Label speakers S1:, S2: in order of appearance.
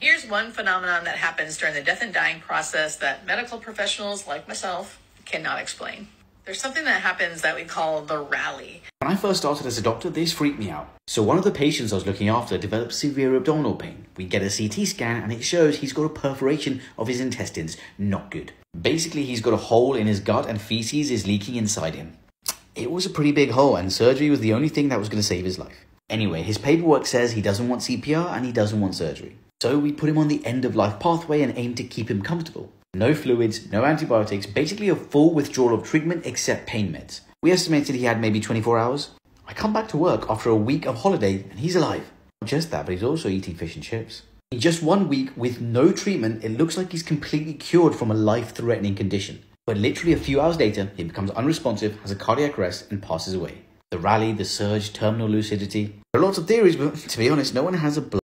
S1: Here's one phenomenon that happens during the death and dying process that medical professionals like myself cannot explain. There's something that happens that we call the rally.
S2: When I first started as a doctor, this freaked me out. So one of the patients I was looking after developed severe abdominal pain. We get a CT scan and it shows he's got a perforation of his intestines. Not good. Basically, he's got a hole in his gut and feces is leaking inside him. It was a pretty big hole and surgery was the only thing that was going to save his life. Anyway, his paperwork says he doesn't want CPR and he doesn't want surgery. So we put him on the end of life pathway and aim to keep him comfortable. No fluids, no antibiotics, basically a full withdrawal of treatment except pain meds. We estimated he had maybe 24 hours. I come back to work after a week of holiday and he's alive. Not just that, but he's also eating fish and chips. In just one week with no treatment, it looks like he's completely cured from a life threatening condition. But literally a few hours later, he becomes unresponsive, has a cardiac arrest, and passes away. The rally, the surge, terminal lucidity. There are lots of theories, but to be honest, no one has a